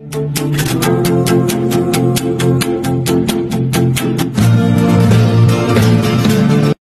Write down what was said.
Thank you.